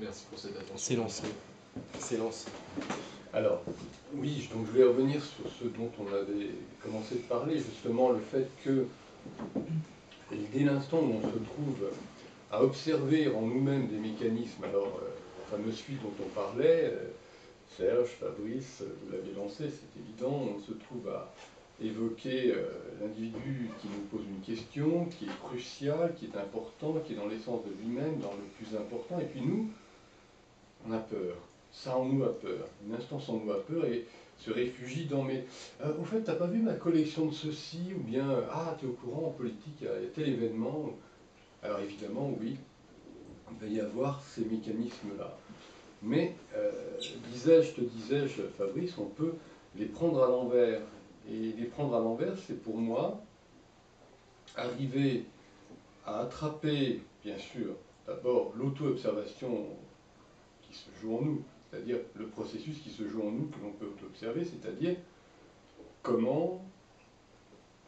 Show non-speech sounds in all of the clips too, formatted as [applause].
Merci pour cette attention. C'est lancé. C'est lancé. Alors, oui, donc je vais revenir sur ce dont on avait commencé de parler, justement le fait que dès l'instant où on se trouve à observer en nous-mêmes des mécanismes, alors euh, la fameuse suite dont on parlait, euh, Serge, Fabrice, vous l'avez lancé, c'est évident, on se trouve à évoquer euh, l'individu qui nous pose une question, qui est crucial, qui est important, qui est dans l'essence de lui-même, dans le plus important, et puis nous, on a peur. Ça en nous a peur. Une instance en nous a peur et se réfugie dans mes. Euh, au fait, t'as pas vu ma collection de ceci Ou bien, ah, tu es au courant en politique, il y a tel événement Alors évidemment, oui, il va y avoir ces mécanismes-là. Mais, euh, disais-je, te disais-je, Fabrice, on peut les prendre à l'envers. Et les prendre à l'envers, c'est pour moi arriver à attraper, bien sûr, d'abord l'auto-observation qui se joue en nous, c'est-à-dire le processus qui se joue en nous que l'on peut observer, c'est-à-dire comment,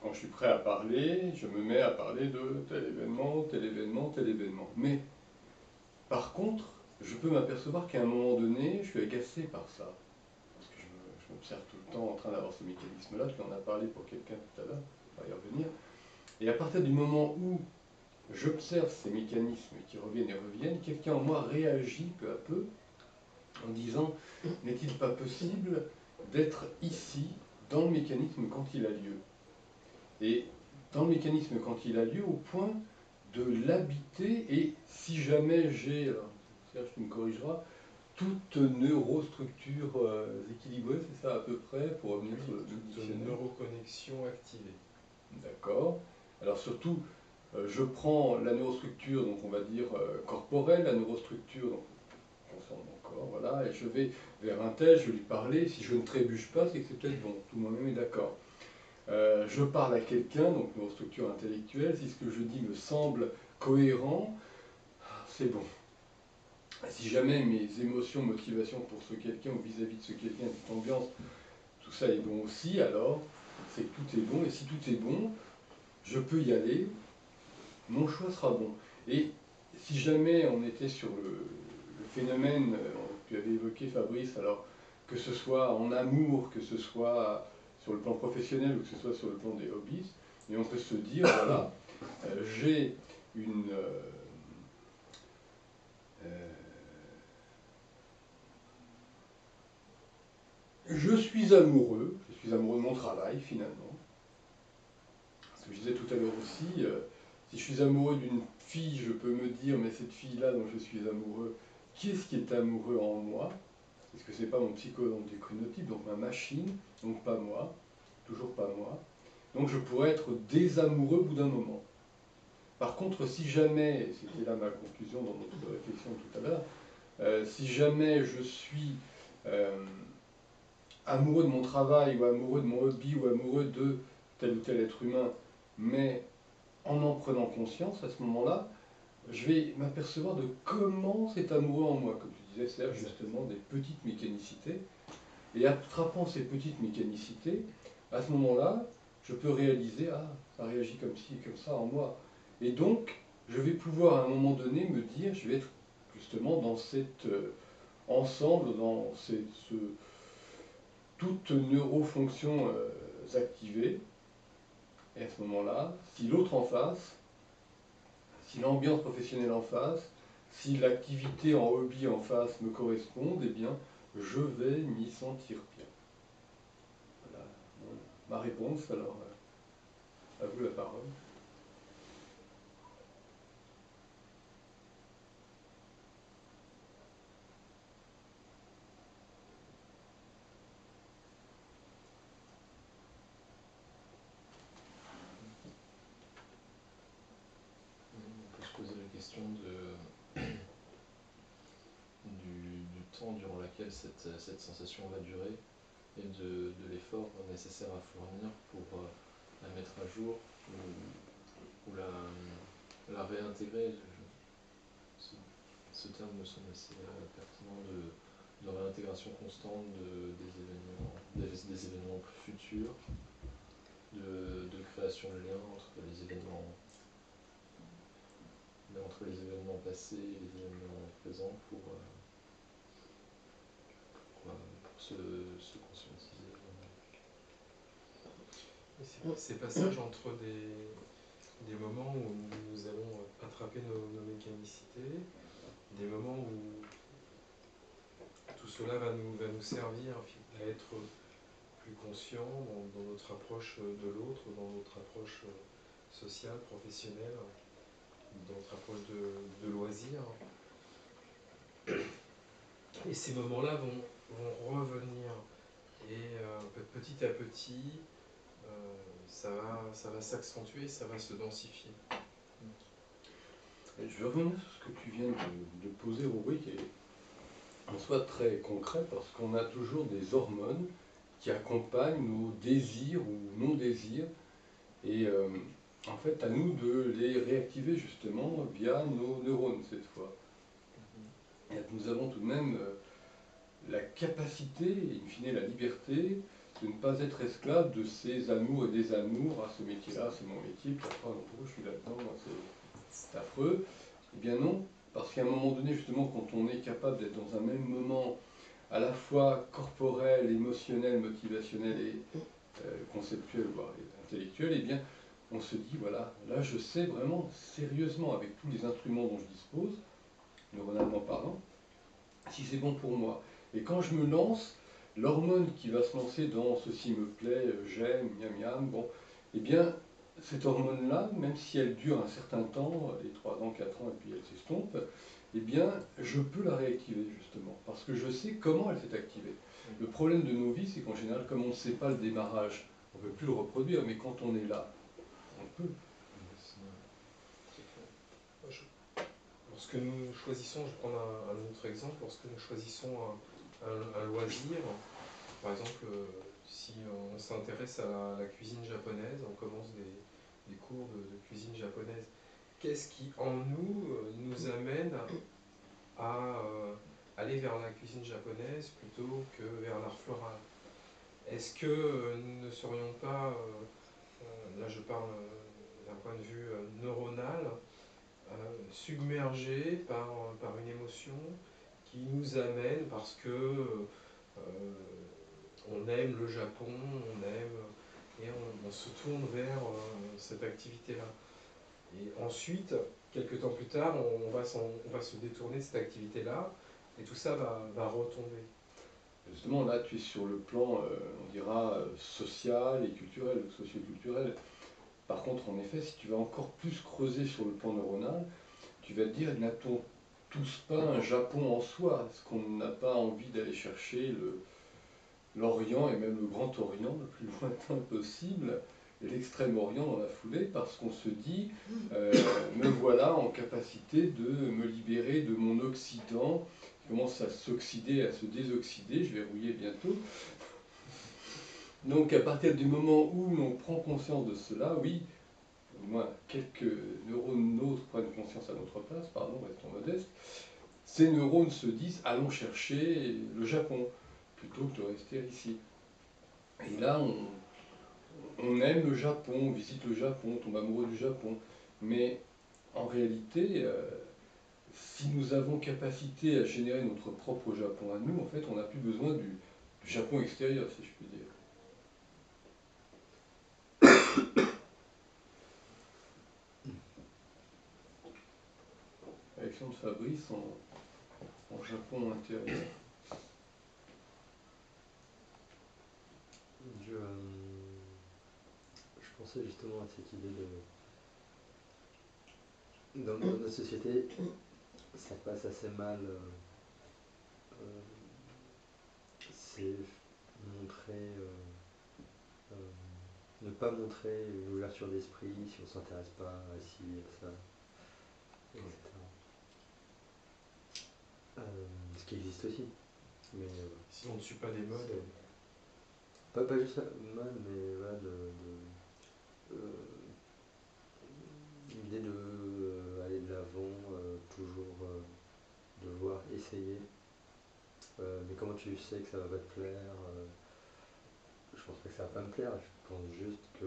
quand je suis prêt à parler, je me mets à parler de tel événement, tel événement, tel événement. Mais, par contre, je peux m'apercevoir qu'à un moment donné, je suis agacé par ça. Parce que je m'observe tout le temps en train d'avoir ce mécanisme-là, tu en as parlé pour quelqu'un tout à l'heure, on va y revenir. Et à partir du moment où j'observe ces mécanismes qui reviennent et reviennent, quelqu'un en moi réagit peu à peu en disant n'est-il pas possible d'être ici dans le mécanisme quand il a lieu? Et dans le mécanisme quand il a lieu, au point de l'habiter, et si jamais j'ai, alors Serge tu me corrigeras, toute neurostructure euh, équilibrée, c'est ça à peu près, pour revenir sur le Toute neuroconnexion activée. D'accord. Alors surtout, je prends la neurostructure, donc on va dire euh, corporelle, la neurostructure, donc concerne mon corps, voilà, et je vais vers un tel, je vais lui parler, si je ne trébuche pas, c'est que c'est peut-être bon, tout le monde est d'accord. je parle à quelqu'un, donc neurostructure intellectuelle, si ce que je dis me semble cohérent, c'est bon. Si jamais mes émotions, motivations pour ce quelqu'un ou vis-à-vis de ce quelqu'un, cette ambiance, tout ça est bon aussi, alors c'est que tout est bon, et si tout est bon, je peux y aller, mon choix sera bon. Et si jamais on était sur le, phénomène, euh, tu avais évoqué Fabrice, alors que ce soit en amour, que ce soit sur le plan professionnel ou que ce soit sur le plan des hobbies, et on peut se dire, [coughs] voilà, euh, j'ai une... Euh, je suis amoureux, je suis amoureux de mon travail finalement. Ce que je disais tout à l'heure aussi, si je suis amoureux d'une fille, je peux me dire, mais cette fille-là dont je suis amoureux, qu'est-ce qui est amoureux en moi? Est-ce que ce n'est pas mon psychonotype, donc ma machine, donc pas moi, toujours pas moi. Donc je pourrais être désamoureux au bout d'un moment. Par contre, si jamais, c'était là ma conclusion dans notre réflexion tout à l'heure, euh, si jamais je suis euh, amoureux de mon travail ou amoureux de mon hobby ou amoureux de tel ou tel être humain, mais en en prenant conscience, à ce moment-là, je vais m'apercevoir de comment c'est amoureux en moi, comme tu disais Serge, justement, des petites mécanicités. Et attrapant ces petites mécanicités, à ce moment-là, je peux réaliser, ah, ça réagit comme ci et comme ça en moi. Et donc, je vais pouvoir à un moment donné me dire, je vais être justement dans cet euh, ensemble, dans cette, ce, toutes neurofonctions euh, activées, et à ce moment-là, si l'autre en face, si l'ambiance professionnelle en face, si l'activité en hobby en face me correspond, eh bien, je vais m'y sentir bien. Voilà ma réponse, alors euh, à vous la parole. Cette, sensation va durer et de, l'effort nécessaire à fournir pour euh, la mettre à jour ou, la, réintégrer. ce, terme me semble assez euh, pertinent de, réintégration constante des, événements, des, futurs, de, création de lien entre les événements entre les événements passés et les événements présents pour, euh, se, se conscientiser. Ces passages entre des, des moments où nous allons attraper nos, mécanicités, des moments où tout cela va nous, va nous servir à être plus conscients dans, notre approche de l'autre, dans notre approche sociale, professionnelle, dans notre approche de, de loisirs. Et ces moments-là vont, vont, revenir. Et euh, petit à petit, euh, ça va, ça va s'accentuer, ça va se densifier. Je veux revenir sur ce que tu viens de, poser, Rubrique, qui est en soi très concret, parce qu'on a toujours des hormones qui accompagnent nos désirs ou non-désirs. Et euh, en fait, à nous de les réactiver justement via nos neurones cette fois. Nous avons tout de même la capacité, et in fine la liberté, de ne pas être esclave de ces amours et des amours. à ce métier-là, c'est mon métier, puis après, je suis là-dedans, c'est affreux. Eh bien non, parce qu'à un moment donné, justement, quand on est capable d'être dans un même moment, à la fois corporel, émotionnel, motivationnel et euh, conceptuel, voire intellectuel, eh bien, on se dit, voilà, là je sais vraiment, sérieusement, avec tous les instruments dont je dispose, neuronalement parlant, si c'est bon pour moi. Et quand je me lance, l'hormone qui va se lancer dans ceci me plaît, j'aime, miam miam, bon, eh bien, cette hormone-là, même si elle dure un certain temps, les 3 ans, 4 ans, et puis elle s'estompe, eh bien, je peux la réactiver justement, parce que je sais comment elle s'est activée. Le problème de nos vies, c'est qu'en général, comme on ne sait pas le démarrage, on ne peut plus le reproduire, mais quand on est là, on peut. Lorsque nous choisissons, je prends un, un autre exemple, lorsque nous choisissons un, loisir. Par exemple, euh, si on s'intéresse à la, cuisine japonaise, on commence des, cours de, cuisine japonaise. Qu'est-ce qui, en nous, euh, nous amène à euh, aller vers la cuisine japonaise plutôt que vers l'art floral? Est-ce que nous ne serions pas, là je parle d'un point de vue neuronal, submergés par une émotion nous amène parce que euh, on aime le Japon, on aime et on, se tourne vers euh, cette activité-là. Et ensuite, quelques temps plus tard, on, va, on va se détourner de cette activité-là et tout ça va, va, retomber. Justement, là, tu es sur le plan, euh, on dira, social et culturel, socio-culturel. Par contre, en effet, si tu vas encore plus creuser sur le plan neuronal, tu vas te dire, n'a-t-on tous pas un Japon en soi Est-ce qu'on n'a pas envie d'aller chercher l'Orient et même le Grand Orient le plus lointain possible et l'Extrême-Orient dans la foulée parce qu'on se dit [laughs] euh, me voilà en capacité de me libérer de mon Occident qui commence à s'oxyder, à se désoxyder, je vais rouiller bientôt. Donc à partir du moment où l'on prend conscience de cela, oui, au moins quelques neurones nôtres prennent à notre place, pardon, restons modestes, ces neurones se disent allons chercher le Japon plutôt que de rester ici. Et là, on, aime le Japon, on visite le Japon, on tombe amoureux du Japon. Mais en réalité, euh, si nous avons capacité à générer notre propre Japon à nous, en fait, on n'a plus besoin du Japon extérieur, si je puis dire. De Fabrice en, Japon intérieur. Je, euh, je, pensais justement à cette idée de. Dans, notre société, ça passe assez mal. Euh, euh, c'est montrer. ne pas montrer une ouverture d'esprit si on ne s'intéresse pas à ci, à ça. Euh, ce qui existe aussi. Mais, euh, si on ne suit pas les modes. Pas, pas juste mode, mais voilà, de, euh, l'idée de aller de l'avant, toujours devoir essayer. mais comment tu sais que ça va pas te plaire Je pense pas que ça va pas me plaire, je pense juste que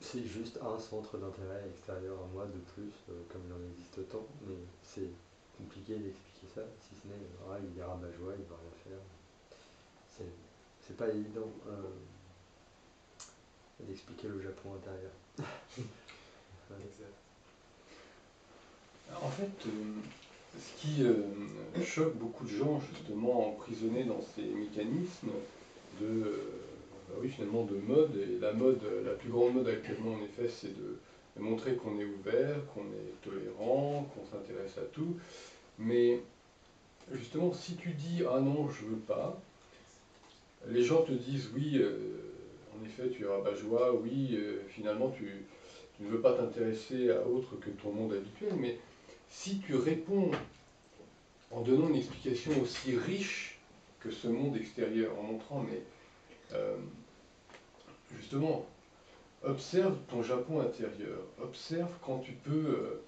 c'est juste un centre d'intérêt extérieur à moi de plus, comme il en existe tant, mais c'est compliqué d'expliquer ça, si ce n'est, ah, il est rabat-joie, il va rien faire. C'est, pas évident euh, d'expliquer le Japon intérieur. [laughs] En fait, euh, ce qui euh, choque beaucoup de gens, justement, emprisonnés dans ces mécanismes de, bah oui, finalement, de mode, et la mode, la plus grande mode actuellement, en effet, c'est de montrer qu'on est ouvert, qu'on est tolérant, qu'on s'intéresse à tout. Mais justement, si tu dis ah non, je veux pas, les gens te disent oui, euh, en effet, tu es rabat-joie, oui, euh, finalement, tu, ne veux pas t'intéresser à autre que ton monde habituel, mais si tu réponds en donnant une explication aussi riche que ce monde extérieur, en montrant, mais euh, justement, observe ton Japon intérieur, observe quand tu peux euh,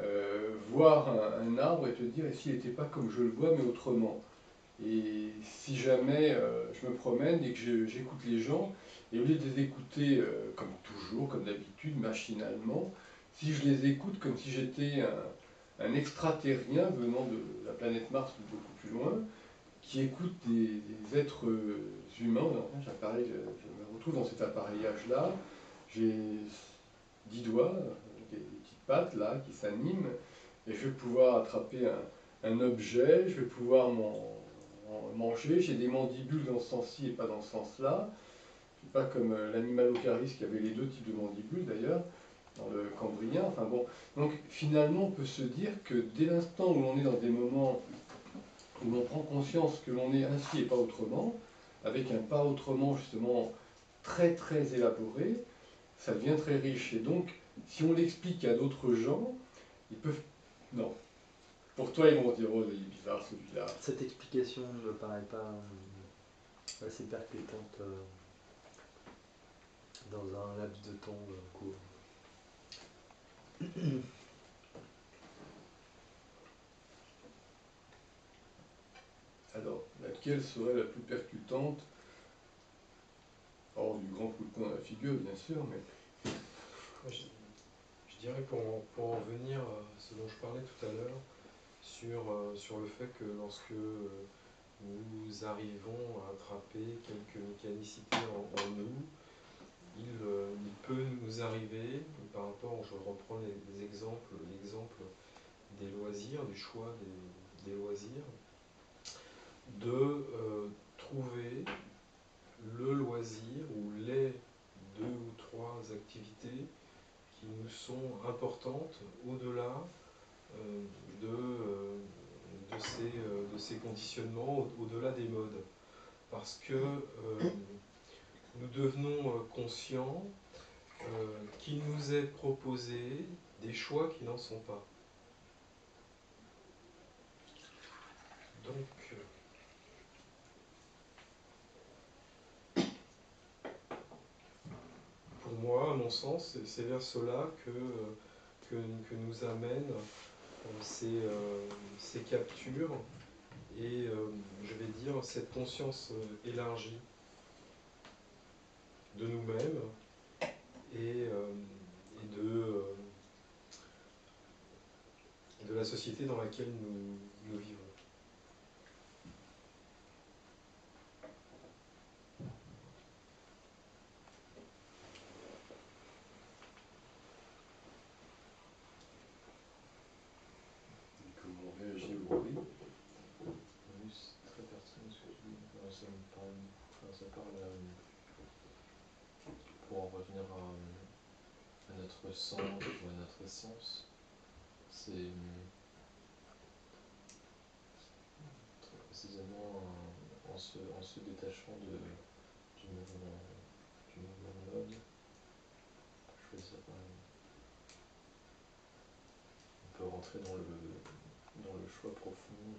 euh, voir un, arbre et te dire, et s'il n'était pas comme je le vois, mais autrement. Et si jamais euh, je me promène et que j'écoute les gens, et au lieu de les écouter comme toujours, comme d'habitude, machinalement, si je les écoute comme si j'étais un, extraterrien venant de la planète Mars ou beaucoup plus loin, qui écoute des, des êtres humains, je me retrouve dans cet appareillage-là, j'ai dix doigts, des, petites pattes là qui s'animent, et je vais pouvoir attraper un, objet, je vais pouvoir manger, j'ai des mandibules dans ce sens-ci et pas dans ce sens-là. Je suis pas comme euh, l'animal ocaris qui avait les deux types de mandibules d'ailleurs, dans le cambrien. Enfin bon, donc finalement on peut se dire que dès l'instant où l'on est dans des moments où l'on prend conscience que l'on est ainsi et pas autrement, avec un pas autrement justement très très élaboré, ça devient très riche. Et donc, si on l'explique à d'autres gens, ils peuvent... Non. Pour toi, ils vont dire, oh, il est bizarre celui-là. Cette explication ne me paraît pas euh, assez percutante euh, dans un laps de temps euh, court. Alors, laquelle serait la plus percutante la figure, bien sûr, mais Je, dirais pour, en- pour en venir à ce dont je parlais tout à l'heure, sur, euh, sur le fait que lorsque euh, nous arrivons à attraper quelques mécanicités en, nous, il, euh, il peut nous arriver, par rapport, je reprends les, les exemples, l'exemple des loisirs, du choix des, loisirs, de trouver le loisir ou les deux ou trois activités qui nous sont importantes au-delà euh, de, euh, de, ces, euh, de ces conditionnements, au- au-delà des modes. Parce que nous devenons conscients qu'il nous est proposé des choix qui n'en sont pas. Donc, euh, pour moi, à mon sens, c'est- vers cela que, euh, que, que nous amènent euh, ces, euh, ces captures et, je vais dire, cette conscience élargie de nous-mêmes et, de, de la société dans laquelle nous vivons. et comment on réagit au bruit Oui, c'est très pertinent ce que tu dis. Ouais, ça me ça parle euh, pour en revenir à, notre sens ou à notre essence. C'est euh, très précisément en, se, détachant de, du mouvement, du mode. Exemple. On peut rentrer dans le, dans le choix profond, ou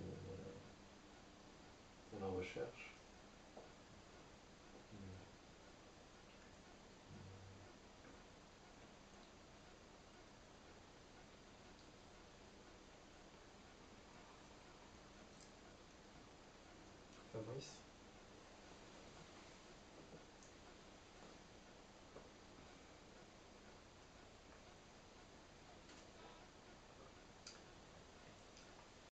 dans dans la recherche.